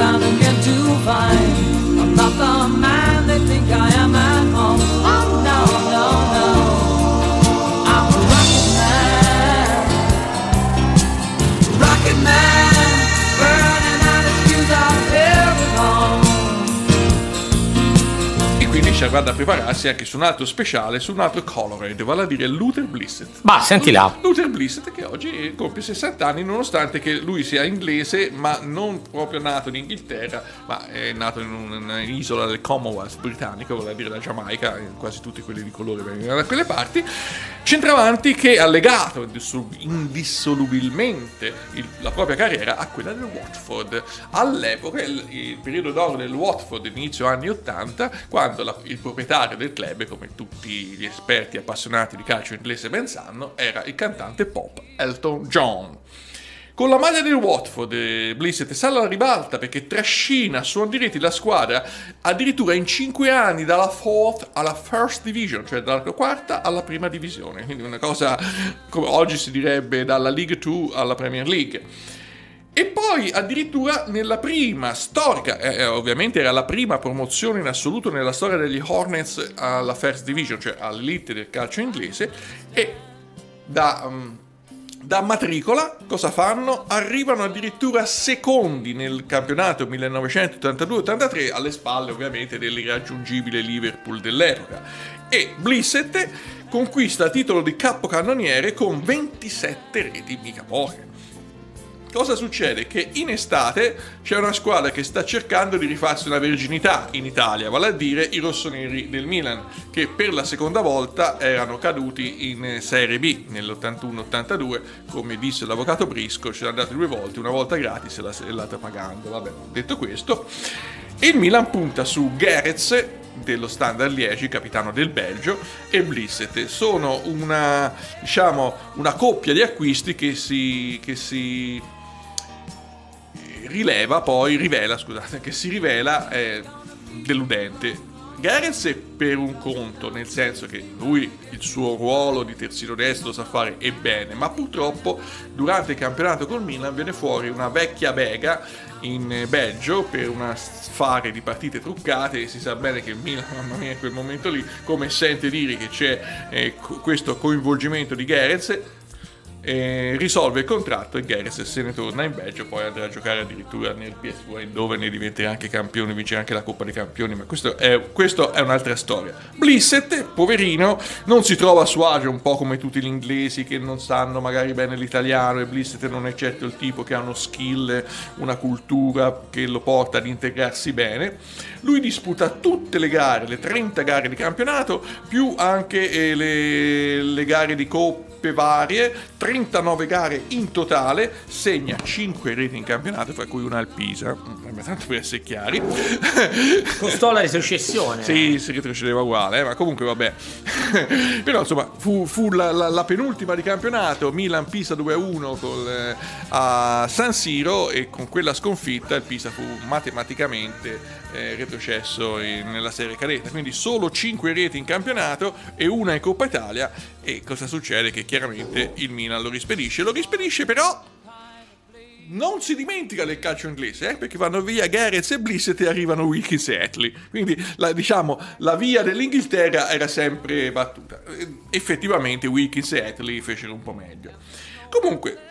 found him yet to find. Guarda a prepararsi anche su un altro speciale, su un altro Colored, vale a dire Luther Blissett. Ma senti là. Luther Blissett che oggi compie 60 anni nonostante che lui sia inglese ma non proprio nato in Inghilterra ma è nato in un'isola del Commonwealth britannico, vale a dire la Giamaica, quasi tutti quelli di colore vengono da quelle parti, centravanti che ha legato indissol- indissolubilmente il- la propria carriera a quella del Watford. All'epoca, il, il periodo d'oro del Watford, inizio anni 80, quando la- il proprietario del club, come tutti gli esperti appassionati di calcio inglese ben sanno, era il cantante pop Elton John. Con la maglia del Watford, eh, Blissett sale alla ribalta perché trascina su direti la squadra addirittura in 5 anni dalla fourth alla first division, cioè dalla quarta alla prima divisione. Quindi una cosa, come oggi si direbbe, dalla League 2 alla Premier League. E poi addirittura nella prima storica, eh, eh, ovviamente era la prima promozione in assoluto nella storia degli Hornets alla First Division, cioè all'elite del calcio inglese, e da, um, da matricola cosa fanno? Arrivano addirittura secondi nel campionato 1982-83, alle spalle ovviamente dell'irraggiungibile Liverpool dell'epoca. E Blissett conquista titolo di capocannoniere con 27 reti, mica poche. Cosa succede? Che in estate c'è una squadra che sta cercando di rifarsi una verginità in Italia, vale a dire i rossoneri del Milan, che per la seconda volta erano caduti in Serie B nell'81-82, come disse l'avvocato Brisco, ci sono andati due volte, una volta gratis e la- l'altra pagando. Vabbè, detto questo, il Milan punta su Gerez dello Standard Liegi, capitano del Belgio, e Blissett. Sono una, diciamo, una coppia di acquisti che si, che si rileva poi, rivela, scusate, che si rivela eh, deludente. Gareth è per un conto, nel senso che lui il suo ruolo di terzino destro sa fare e bene, ma purtroppo durante il campionato col Milan viene fuori una vecchia bega in Belgio per una sfare di partite truccate e si sa bene che il Milan, mamma mia, in quel momento lì, come sente dire che c'è eh, questo coinvolgimento di Gareth, eh, risolve il contratto e Gareth se ne torna in Belgio, poi andrà a giocare addirittura nel PSV dove ne diventerà anche campione, vincerà anche la Coppa dei Campioni, ma questo è, è un'altra storia. Blissett, poverino, non si trova a suo agio, un po' come tutti gli inglesi che non sanno magari bene l'italiano e Blissett non è certo il tipo che ha uno skill, una cultura che lo porta ad integrarsi bene. Lui disputa tutte le gare, le 30 gare di campionato, più anche eh, le, le gare di coppe varie, 39 gare in totale, segna 5 reti in campionato, fra cui una al Pisa, mm, tanto per essere chiari. Costò la retrocessione. Sì, si retrocedeva uguale, eh, ma comunque vabbè. Però insomma, fu, fu la, la- la penultima di campionato, Milan Pisa 2-1 col, eh, a San Siro e con quella sconfitta il Pisa fu matematicamente eh, retrocesso in- nella serie cadetta. Quindi solo 5 reti in campionato e una in Coppa Italia. E cosa succede? Che chiaramente il Milan lo rispedisce. Lo rispedisce però non si dimentica del calcio inglese, eh, perché vanno via Gareth e Blissett e arrivano Wilkins e Attlee. Quindi, la, diciamo, la via dell'Inghilterra era sempre battuta. Effettivamente Wilkins e Attlee fecero un po' meglio. Comunque,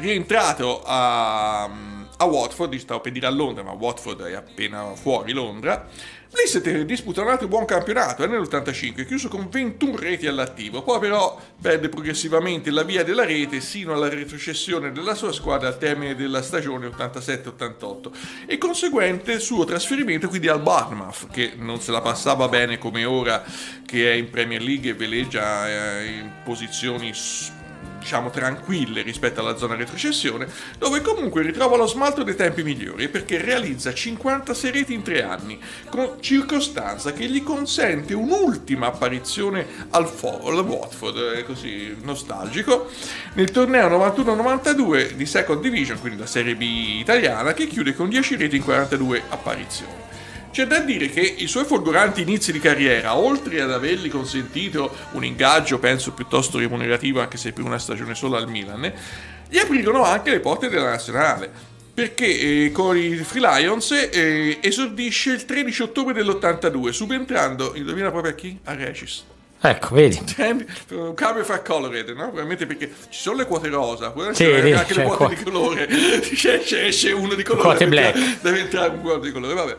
rientrato a, a Watford, stavo per dire a Londra, ma Watford è appena fuori Londra. Blissett disputa un altro buon campionato, è nell'85, chiuso con 21 reti all'attivo, poi però perde progressivamente la via della rete sino alla retrocessione della sua squadra al termine della stagione 87-88 e conseguente il suo trasferimento quindi al Bournemouth, che non se la passava bene come ora che è in Premier League e veleggia eh, in posizioni diciamo tranquille rispetto alla zona retrocessione, dove comunque ritrova lo smalto dei tempi migliori perché realizza 56 reti in tre anni, con circostanza che gli consente un'ultima apparizione al, Fo- al Watford, così nostalgico, nel torneo 91-92 di Second Division, quindi la Serie B italiana, che chiude con 10 reti in 42 apparizioni. C'è da dire che i suoi folgoranti inizi di carriera, oltre ad avergli consentito un ingaggio, penso piuttosto remunerativo, anche se per una stagione solo al Milan, gli aprirono anche le porte della nazionale. Perché eh, con i Free Lions eh, esordisce il 13 ottobre dell'82, subentrando, indovina proprio a chi? A Regis. Ecco, vedi. Un cambio fra colored, no? Probabilmente perché ci sono le quote rosa, sì, sì, anche le quote qua. di colore. C'è, c'è, c'è uno di colore. Quote black. Deve entrare un quote di colore, vabbè.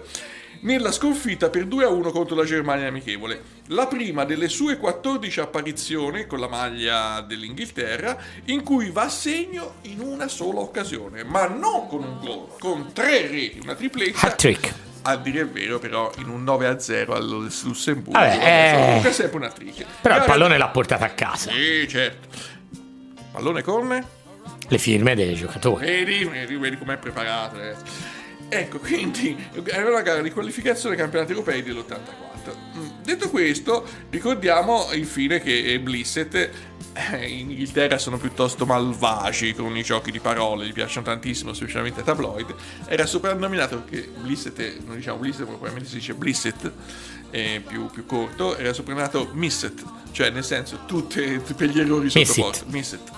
Nella sconfitta per 2-1 contro la Germania amichevole, la prima delle sue 14 apparizioni con la maglia dell'Inghilterra, in cui va a segno in una sola occasione, ma non con un gol, con tre reti, una tripletta. Hat-trick. A dire il vero, però, in un 9-0 allo Lussemburgo. Vabbè, eh. è sempre una trick. Però il pallone l'ha portato a casa. Sì, certo. Pallone con? Le firme dei giocatori. Vedi, vedi, vedi com'è preparato. eh. Ecco, quindi era una gara di qualificazione ai campionati europei dell'84. Mm, Detto questo, ricordiamo infine che Blissett eh, in Inghilterra sono piuttosto malvagi con i giochi di parole, gli piacciono tantissimo, specialmente ai tabloid. Era soprannominato perché Blissett, è- non diciamo Blissett, ma probabilmente si dice Blissett, eh, più, più corto, era soprannominato Misset, cioè nel senso tutte, per gli errori sottoposti. Misset.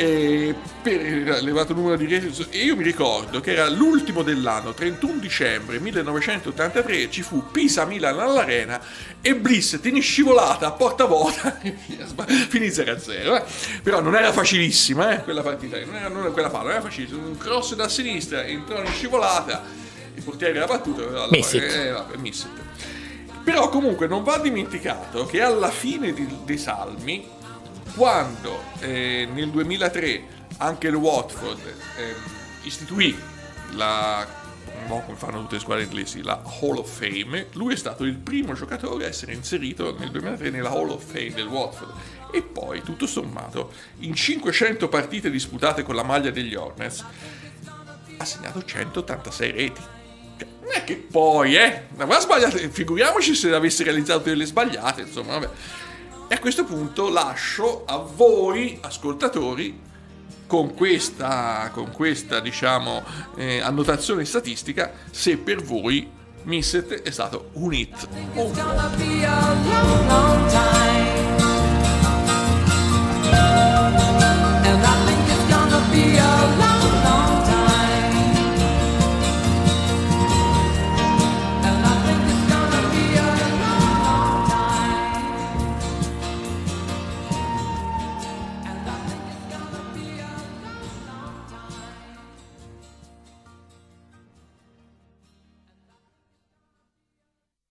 E per l'elevato numero di reti e io mi ricordo che era l'ultimo dell'anno 31 dicembre 1983 ci fu Pisa Milan all'arena e Bliss in scivolata a porta vuota finì 0-0 eh. però non era facilissima eh, quella partita non era, non era quella palla non era facilissima un cross da sinistra entrò in scivolata il portiere era battuto allora, Miss it. eh, vabbè, miss it. però comunque non va dimenticato che alla fine di- dei salmi quando eh, nel 2003 anche il Watford ehm, istituì la come fanno tutte le squadre inglesi, la Hall of Fame, lui è stato il primo giocatore a essere inserito nel 2003 nella Hall of Fame del Watford. E poi, tutto sommato, in 500 partite disputate con la maglia degli Hornets, ha segnato 186 reti. Cioè, Non è che poi, eh, non aveva sbagliato, figuriamoci se avesse realizzato delle sbagliate, insomma, vabbè. E a questo punto lascio a voi, ascoltatori, con questa, con questa diciamo, eh, annotazione statistica, se per voi Misset è stato un hit o un flop.